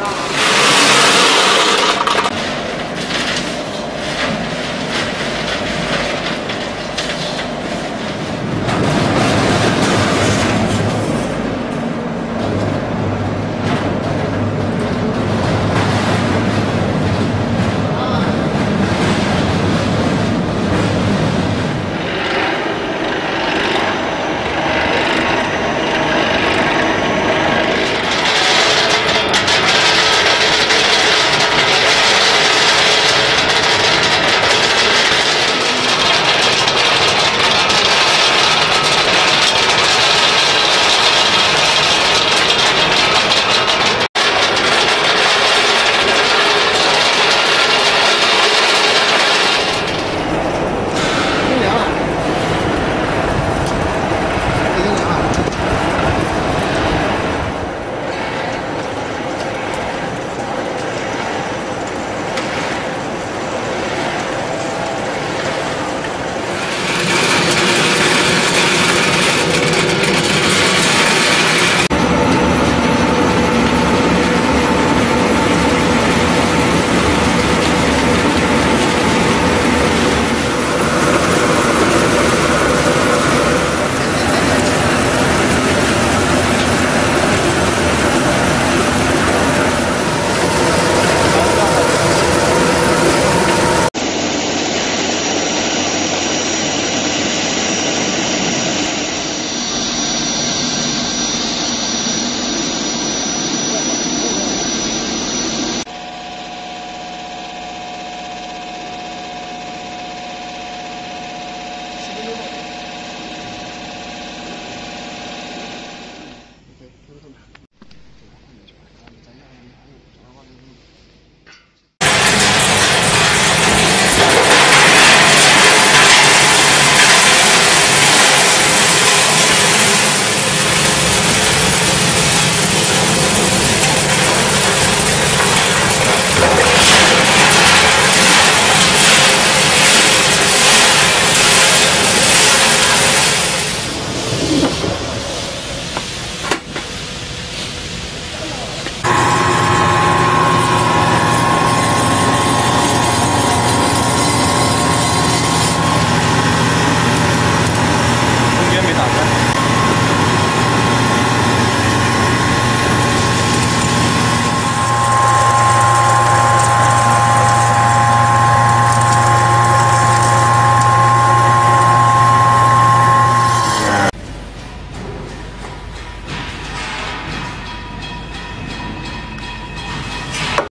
long.